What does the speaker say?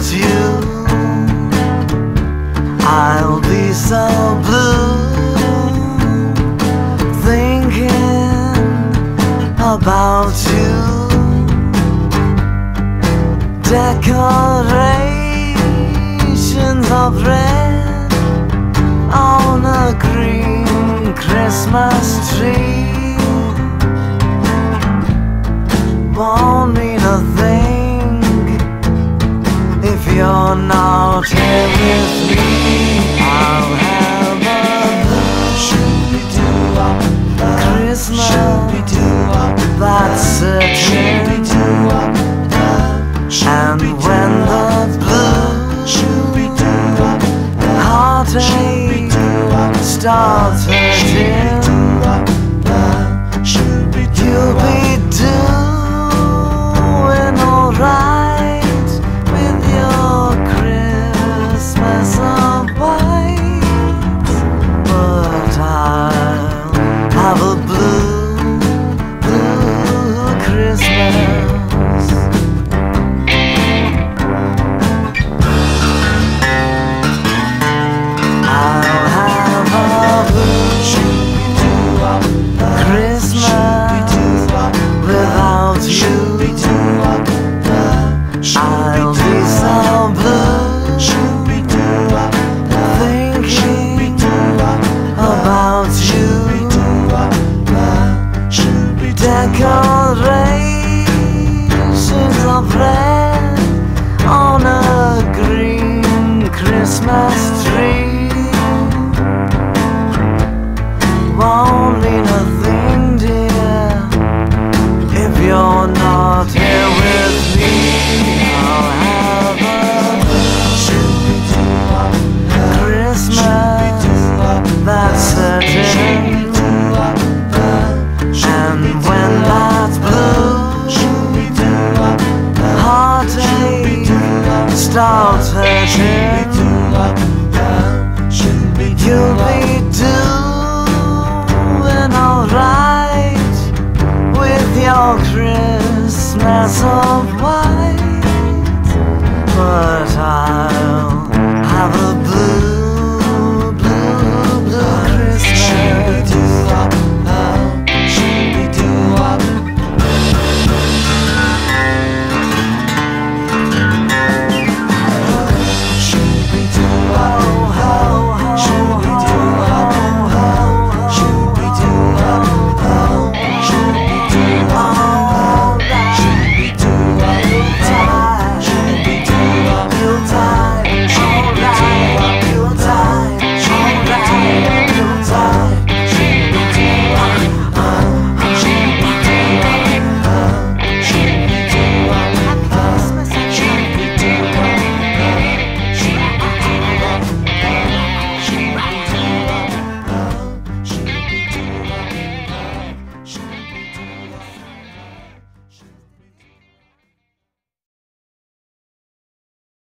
without you. I'll be so blue Thinking about you. Decorations of red On a green Christmas tree. Here with me. I'll have a Christmas that's certain. And when the blue heartache starts you'll be Christmas that's certain. And when that blue heartache starts hurting, you'll be doing alright with your Christmas of